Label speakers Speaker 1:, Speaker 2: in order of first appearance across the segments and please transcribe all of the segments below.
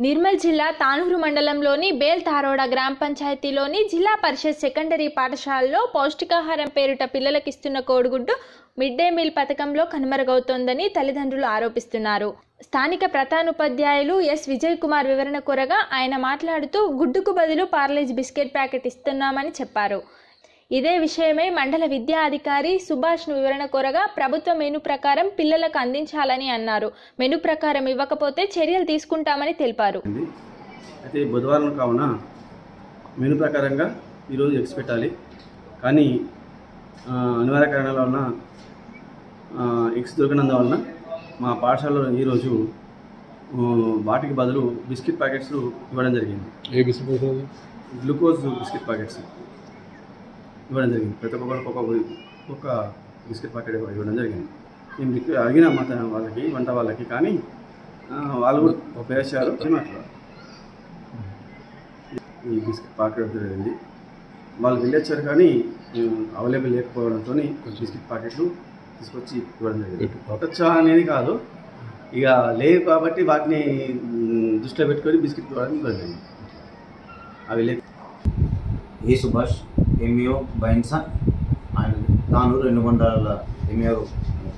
Speaker 1: నిర్మల్ జిల్లా తానూరు మండలంలోని బేల్ తారోడ గ్రామ పంచాయతీలోని జిల్లా పరిషత్ సెకండరీ పాఠశాలలో పౌష్టికాహారం పేరిట పిల్లలకిస్తున్న కోడిగుడ్డు మిడ్ డే మీల్ పథకంలో కనుమరుగవుతోందని తల్లిదండ్రులు ఆరోపిస్తున్నారు. స్థానిక ప్రధానోపాధ్యాయులు ఎస్ విజయ్ కుమార్ వివరణ కోరగా ఆయన మాట్లాడుతూ గుడ్డుకు బదులు పార్లేజ్ బిస్కెట్ ప్యాకెట్ ఇస్తున్నామని చెప్పారు. ఇదే విషయమై మండల విద్యా అధికారి సుభాష్ను వివరణ కోరగా ప్రభుత్వ మెను ప్రకారం పిల్లలకు అందించాలని అన్నారు. మెను ప్రకారం ఇవ్వకపోతే చర్యలు తీసుకుంటామని తెలిపారు.
Speaker 2: అయితే బుధవారం కావున మెను ప్రకారంగా ఈరోజు ఎగ్స్ పెట్టాలి. కానీ అనివార్య కారణాల వలన ఆ, ఎగ్స్ దొరికినందువలన మా పాఠశాలలో ఈరోజు వాటికి బదులు బిస్కెట్ ప్యాకెట్స్ ఇవ్వడం జరిగింది.
Speaker 3: ఏ బిస్కెట్
Speaker 2: గ్లూకోజ్ బిస్కెట్ ప్యాకెట్స్. ఇవ్వడం జరిగింది. ప్రతి ఒక్కరికి ఒక్కొక్క ఒక్కొక్క బిస్కెట్ ప్యాకెట్ ఇవ్వడం జరిగింది. నేను రిక్వె- అడిగిన మా వాళ్ళకి వంట వాళ్ళకి కానీ వాళ్ళు కూడా ఉపయోగించారు అట్లా ఈ బిస్కెట్ ప్యాకెట్ జరిగింది వాళ్ళు వెళ్ళొచ్చారు కానీ అవైలబుల్ లేకపోవడంతో బిస్కెట్ ప్యాకెట్లు తీసుకొచ్చి ఇవ్వడం జరిగింది. ఒకచ్చా అనేది కాదు. ఇక లేవు కాబట్టి వాటిని దృష్టిలో పెట్టుకొని బిస్కెట్ ఇవ్వడం ఇవ్వడం జరిగింది. అవి లేవు
Speaker 4: ఏ సుభాష్? ఎంఈఓ బైన్సా ఆయన తాను రెండు మండలాల ఎంఈఓ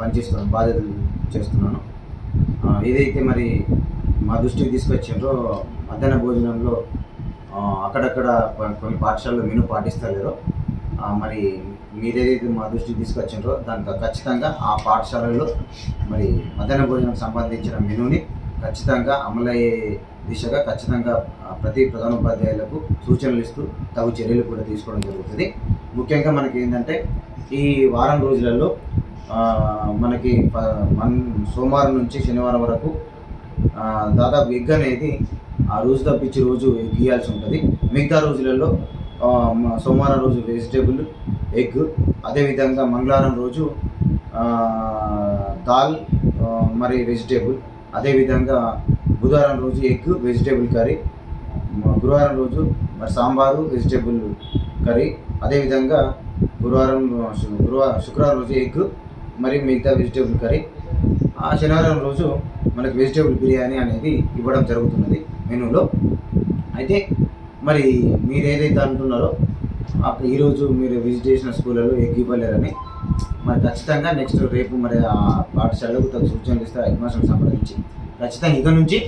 Speaker 4: పనిచేస్తున్నాను బాధ్యతలు చేస్తున్నాను. ఏదైతే మరి మా దృష్టికి తీసుకొచ్చారో మధ్యాహ్న భోజనంలో అక్కడక్కడ కొన్ని పాఠశాలలో మెను పాటిస్తలేరో. మరి మీరేదైతే మా దృష్టికి తీసుకొచ్చారో దానికి ఖచ్చితంగా ఆ పాఠశాలలో మరి మధ్యాహ్న భోజనం సంబంధించిన మెనూని ఖచ్చితంగా అమలయ్యే దిశగా ఖచ్చితంగా ప్రతి ప్రధానోపాధ్యాయులకు సూచనలు ఇస్తూ తగు చర్యలు కూడా తీసుకోవడం జరుగుతుంది. ముఖ్యంగా మనకి ఏంటంటే ఈ వారం రోజులలో మనకి మన్ సోమవారం నుంచి శనివారం వరకు దాదాపు ఎగ్ అనేది ఆ రోజు తప్పించి రోజు ఎగ్ ఉంటుంది. మిగతా రోజులలో సోమవారం రోజు వెజిటేబుల్ ఎగ్ అదేవిధంగా మంగళవారం రోజు దాల్ మరి వెజిటేబుల్ అదేవిధంగా బుధవారం రోజు ఎగ్ వెజిటేబుల్ కర్రీ గురువారం రోజు మరి సాంబారు వెజిటేబుల్ కర్రీ అదేవిధంగా గురువారం గురువారం శుక్రవారం రోజు ఎగ్ మరి మిగతా వెజిటేబుల్ కర్రీ. ఆ శనివారం రోజు మనకు వెజిటేబుల్ బిర్యానీ అనేది ఇవ్వడం జరుగుతున్నది మెనూలో. అయితే మరి మీరు ఏదైతే అంటున్నారో అప్పుడు ఈరోజు మీరు విజిట్ చేసిన స్కూళ్ళలో ఎగ్ ఇవ్వలేరని మరి ఖచ్చితంగా నెక్స్ట్ రేపు మరి ఆ పాఠశాలకు తగు సూచనలు ఇస్తే హెడ్ మాస్టర్ని సంప్రదించి. ఖచ్చితంగా ఇక నుంచి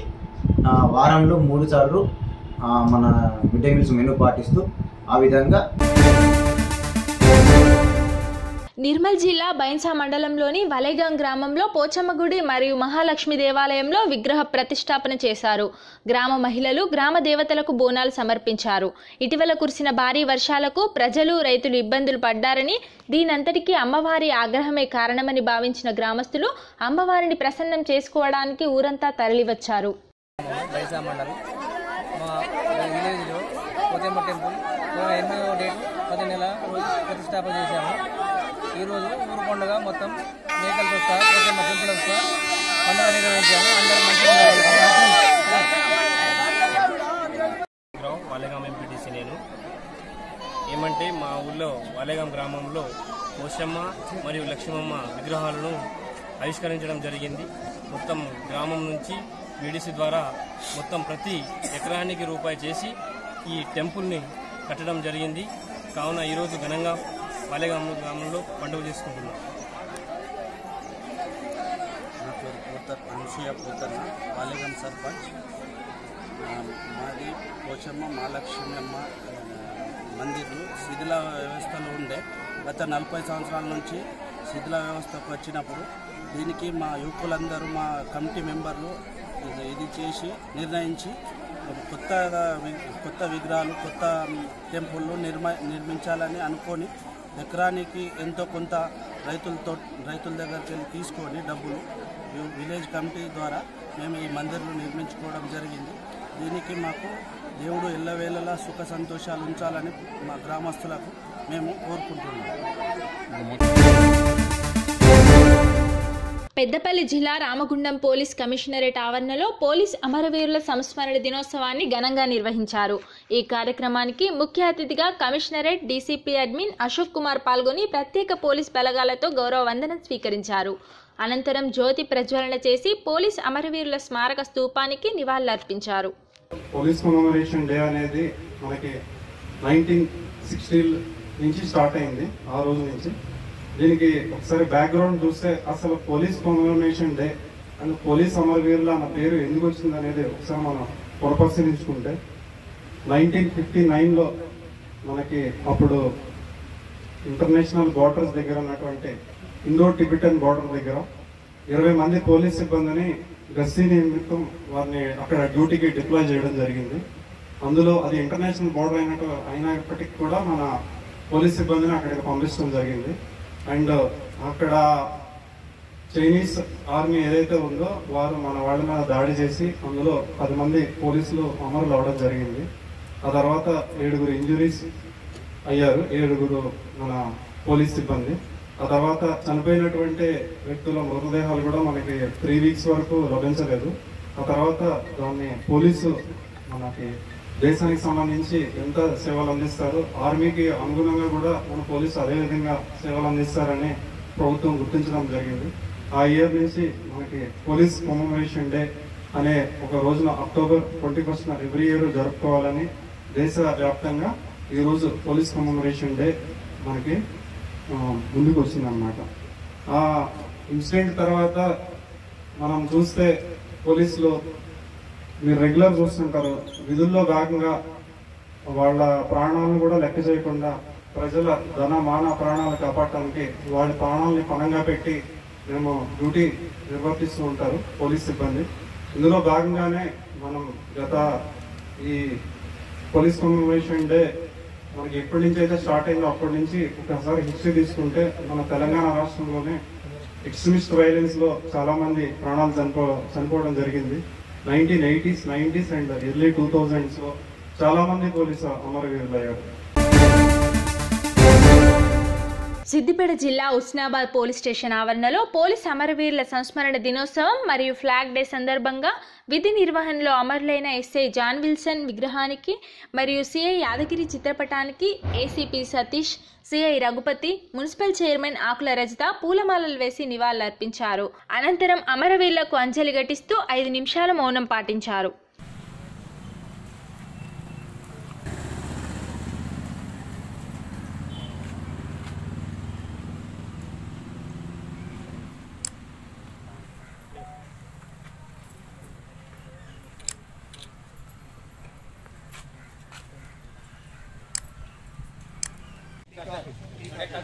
Speaker 4: వారంలో మూడు సార్లు మన మిడ్ డే మీల్స్ మెనూ పాటిస్తూ ఆ విధంగా
Speaker 1: నిర్మల్ జిల్లా బైన్సా మండలంలోని వలేగాం గ్రామంలో పోచమ్మ గుడి మరియు మహాలక్ష్మి దేవాలయంలో విగ్రహ ప్రతిష్టాపన చేశారు. గ్రామ మహిళలు గ్రామ దేవతలకు బోనాలు సమర్పించారు. ఇటీవల కురిసిన భారీ వర్షాలకు ప్రజలు రైతులు ఇబ్బందులు పడ్డారని దీనంతటికీ అమ్మవారి ఆగ్రహమే కారణమని భావించిన గ్రామస్తులు అమ్మవారిని ప్రసన్నం చేసుకోవడానికి ఊరంతా తరలివచ్చారు.
Speaker 5: విలేజ్లో టెంపుల్ ఎనిమిదవ డేట్ పది నెల ప్రతిష్టాపన చేశాము ఈరోజు ఊరు పండుగ మొత్తం మేకలతో సహా పోతేమ్మ సహా పండుగ నిర్వహించాము అందరూ మంచిగా
Speaker 6: వాలేగాం ఎంపీటీసీ నేను. ఏమంటే మా ఊళ్ళో వాలేగాం గ్రామంలో పోషమ్మ మరియు లక్ష్మమ్మ విగ్రహాలను ఆవిష్కరించడం జరిగింది. మొత్తం గ్రామం నుంచి వీడిసి ద్వారా మొత్తం ప్రతి ఎకరానికి రూపాయి చేసి ఈ టెంపుల్ని కట్టడం జరిగింది. కావున ఈరోజు ఘనంగా వాలేగాం గ్రామంలో పండుగ చేసుకుంటున్నాం.
Speaker 7: నా పేరు పోతర్ అంశీయ పోతన్న వాలేగం సర్పంచ్. మాది పోచమ్మ మహాలక్ష్మమ్మ మందిర్లు. శిథిల వ్యవస్థలో ఉండే గత నలభై సంవత్సరాల నుంచి శిథిల వ్యవస్థకు వచ్చినప్పుడు దీనికి మా యువకులందరూ మా కమిటీ మెంబర్లు ఇది- ఇది చేసి నిర్ణయించి కొత్తగా కొత్త విగ్రహాలు కొత్త టెంపుల్లు నిర్మ నిర్మించాలని అనుకొని ఎకరానికి ఎంతో కొంత రైతులతో రైతుల దగ్గరికి వెళ్ళి తీసుకొని డబ్బులు విలేజ్ కమిటీ ద్వారా మేము ఈ మందిర్లు నిర్మించుకోవడం జరిగింది. దీనికి మాకు దేవుడు ఎల్లవేళలా సుఖ సంతోషాలు ఉంచాలని మా గ్రామస్తులకు మేము కోరుకుంటున్నాము
Speaker 1: పెద్దపల్లి జిల్లా రామగుండం పోలీస్ కమిషనరేట్ ఆవరణలో పోలీస్ అమరవీరుల సంస్మరణ దినోత్సవాన్ని ఘనంగా నిర్వహించారు. ఈ కార్యక్రమానికి ముఖ్య అతిథిగా commissionerate DCP admin Ashok Kumar పాల్గొని ప్రత్యేక పోలీస్ బలగాలతో గౌరవ వందనం స్వీకరించారు. అనంతరం జ్యోతి ప్రజ్వలన చేసి పోలీస్ అమరవీరుల స్మారక స్తూపానికి నివాళులర్పించారు.
Speaker 3: పోలీస్ కమమరేషన్ డే అనేది మనకి నైన్టీన్ సిక్స్టీ నుంచి స్టార్ట్ అయింది ఆ రోజు నుంచి. దీనికి ఒకసారి బ్యాక్గ్రౌండ్ చూస్తే అసలు police commemoration day and police అమరవీరులు అన్న పేరు ఎందుకు వచ్చింది అనేది ఒకసారి మనం పురపరిశీలించుకుంటే నైన్టీన్ ఫిఫ్టీ నైన్లో మనకి అప్పుడు ఇంటర్నేషనల్ బార్డర్స్ దగ్గర ఉన్నటువంటి ఇండో టిబిటన్ బార్డర్ దగ్గర ఇరవై మంది పోలీస్ సిబ్బందిని గస్తీ నిమిత్తం వారిని అక్కడ డ్యూటీకి డిప్లాయ్ చేయడం జరిగింది. అందులో అది ఇంటర్నేషనల్ బార్డర్ అయినట్టు అయినప్పటికీ కూడా మన పోలీస్ సిబ్బందిని అక్కడికి పంపించడం జరిగింది. అండ్ అక్కడ చైనీస్ ఆర్మీ ఏదైతే ఉందో వారు మన వాళ్ళ మీద దాడి చేసి అందులో పది మంది పోలీసులు అమరులు అవడం జరిగింది. ఆ తర్వాత ఏడుగురు ఇంజురీస్ అయ్యారు. ఏడుగురు మన పోలీస్ సిబ్బంది. ఆ తర్వాత చనిపోయినటువంటి వ్యక్తుల మృతదేహాలు కూడా మనకి త్రీ వీక్స్ వరకు లభించలేదు. ఆ తర్వాత దాన్ని పోలీసు మనకి దేశానికి సంబంధించి ఎంత సేవలు అందిస్తారు ఆర్మీకి అనుగుణంగా కూడా మన పోలీసు అదేవిధంగా సేవలు అందిస్తారని ప్రభుత్వం గుర్తించడం జరిగింది. ఆ ఇయర్ నుంచి మనకి పోలీస్ కమమరేషన్ డే అనే ఒక రోజున అక్టోబర్ ట్వంటీ ఫస్ట్న ఎవ్రీ ఇయర్ జరుపుకోవాలని దేశ వ్యాప్తంగా పోలీస్ కమమరేషన్ డే మనకి ముందుకు వచ్చిందనమాట ఆ ఇన్సిడెంట్ తర్వాత మనం చూస్తే పోలీసులు మీరు రెగ్యులర్ చూస్తుంటారు. విధుల్లో భాగంగా వాళ్ళ ప్రాణాలను కూడా లెక్క చేయకుండా ప్రజల ధన మాన ప్రాణాలు కాపాడటానికి వాళ్ళ ప్రాణాలని పణంగా పెట్టి మేము డ్యూటీ నిర్వర్తిస్తూ ఉంటారు పోలీస్ సిబ్బంది. ఇందులో భాగంగానే మనం గత ఈ పోలీస్ కమ్యూనికేషన్ డే మనకి ఎప్పటి నుంచి అయితే స్టార్ట్ అయిందో అప్పటి నుంచి ఒకసారి హిస్టరీ తీసుకుంటే మన తెలంగాణ రాష్ట్రంలోనే ఎక్స్ట్రీమిస్ట్ వైలెన్స్లో చాలామంది ప్రాణాలు చనిపో చనిపోవడం జరిగింది. Nineteen eighties nineties and early two thousands చాలామంది చాలా మంది పోలీసు అమరవీరులు అయ్యారు
Speaker 1: సిద్దిపేట జిల్లా ఉస్నాబాద్ పోలీస్ స్టేషన్ ఆవరణలో పోలీస్ అమరవీరుల సంస్మరణ దినోత్సవం మరియు ఫ్లాగ్ డే సందర్భంగా విధి నిర్వహణలో అమరులైన ఎస్ఐ జాన్ విల్సన్ విగ్రహానికి మరియు సిఐ యాదగిరి చిత్రపటానికి ACP Satish CI Raghupati municipal chairman Akula Rajitha పూలమాలలు వేసి నివాళులర్పించారు. అనంతరం అమరవీరులకు అంజలి ఘటిస్తూ ఐదు నిమిషాల మౌనం పాటించారు.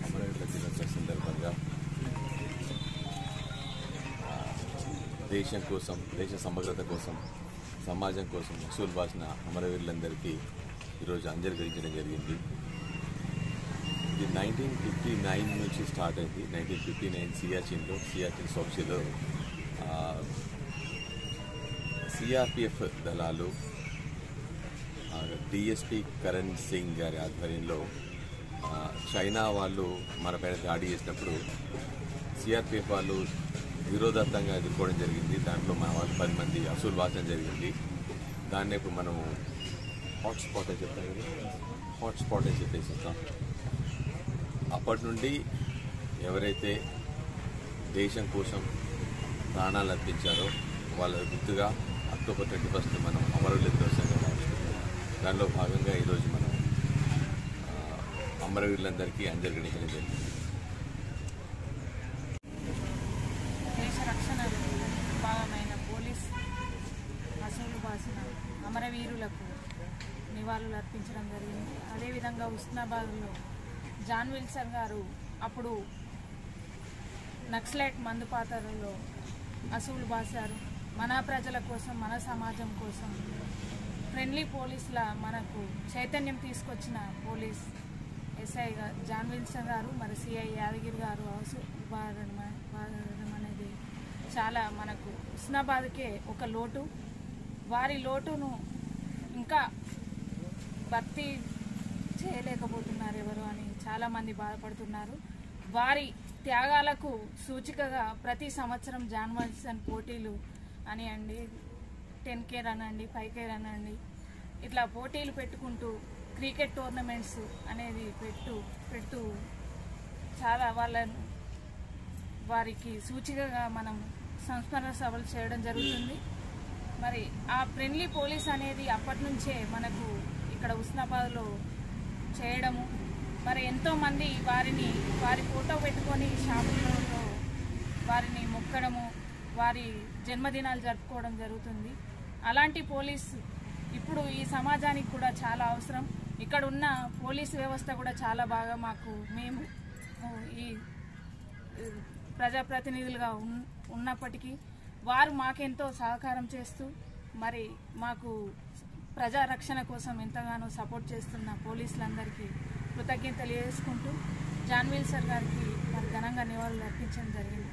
Speaker 8: అమరవీరుల దినోత్సవ సందర్భంగా ఆ, దేశం కోసం దేశ సమగ్రత కోసం సమాజం కోసం ఉసూలు బాసిన అమరవీరులందరికీ ఈరోజు అంజలి ఘటించడం జరిగింది. ఇది నైన్టీన్ ఫిఫ్టీ నైన్ నుంచి స్టార్ట్ అయింది. నైన్టీన్ ఫిఫ్టీ నైన్ సియాచిన్లో సియాచిన్ సోక్షిలో సిఆర్పిఎఫ్ దళాలు డిఎస్పి కరణ్ సింగ్ గారి ఆధ్వర్యంలో చైనా వాళ్ళు మన పైన దాడి చేసినప్పుడు సిఆర్పిఎఫ్ వాళ్ళు విరోధార్థంగా ఎదుర్కోవడం జరిగింది. దాంట్లో మా వాళ్ళు పది మంది అసూలు వాచడం జరిగింది. దాన్ని ఇప్పుడు మనము హాట్స్పాట్ అని చెప్తాం హాట్స్పాట్ అని చెప్పేసి ఇస్తాం. అప్పటి నుండి ఎవరైతే దేశం కోసం ప్రాణాలు అర్పించారో వాళ్ళ గుర్తుగా అక్టోబర్ ట్వంటీ ఫస్ట్ మనం అమరవీరుల దినోత్సవంగా దానిలో భాగంగా ఈరోజు మనం అమరవీరులందరికీ అంజలి గణించడం జరిగింది
Speaker 9: దేశ రక్షణలో భాగమైన పోలీస్ అసలు బాసిన అమరవీరులకు నివాళులు అర్పించడం జరిగింది. అదేవిధంగా ఉస్నాబాద్లో జాన్ విల్సన్ గారు అప్పుడు నక్సలైట్ మందుపాతరలో అసూలు బాసారు మన ప్రజల కోసం మన సమాజం కోసం ఫ్రెండ్లీ పోలీసుల మనకు చైతన్యం తీసుకొచ్చిన పోలీస్ ఎస్ఐ జాన్ విల్సన్ గారు మరి సిఐ యాదగిరి గారు హౌస్ బారడం బారడం అనేది చాలా మనకు ఉస్నాబాద్కే ఒక లోటు. వారి లోటును ఇంకా భర్తీ చేయలేకపోతున్నారు ఎవరు అని చాలామంది బాధపడుతున్నారు. వారి త్యాగాలకు సూచికగా ప్రతి సంవత్సరం జాన్వల్సన్ పోటీలు అని అండి. టెన్ కే రన్ అండి ఫైవ్ కే రన్ అండి. ఇట్లా పోటీలు పెట్టుకుంటూ క్రికెట్ టోర్నమెంట్స్ అనేది పెట్టు పెట్టు చాలా వాళ్ళను వారికి సూచికగా మనం సంస్మరణ సభలు చేయడం జరుగుతుంది. మరి ఆ ఫ్రెండ్లీ పోలీస్ అనేది అప్పటి నుంచే మనకు ఇక్కడ ఉస్నాబాద్లో చేయడము. మరి ఎంతోమంది వారిని వారి ఫోటో పెట్టుకొని షాపులలో వారిని మొక్కడము వారి జన్మదినాలు జరుపుకోవడం జరుగుతుంది. అలాంటి పోలీస్ ఇప్పుడు ఈ సమాజానికి కూడా చాలా అవసరం. ఇక్కడ ఉన్న పోలీస్ వ్యవస్థ కూడా చాలా బాగా మాకు మేము ఈ ప్రజాప్రతినిధులుగా ఉన్- ఉన్నప్పటికీ వారు మాకెంతో సహకారం చేస్తూ మరి మాకు ప్రజారక్షణ కోసం ఎంతగానో సపోర్ట్ చేస్తున్న పోలీసులందరికీ కృతజ్ఞత తెలియజేసుకుంటూ జాన్వీల్ సార్ గారికి మరి ఘనంగా నివాళులు అర్పించడం జరిగింది.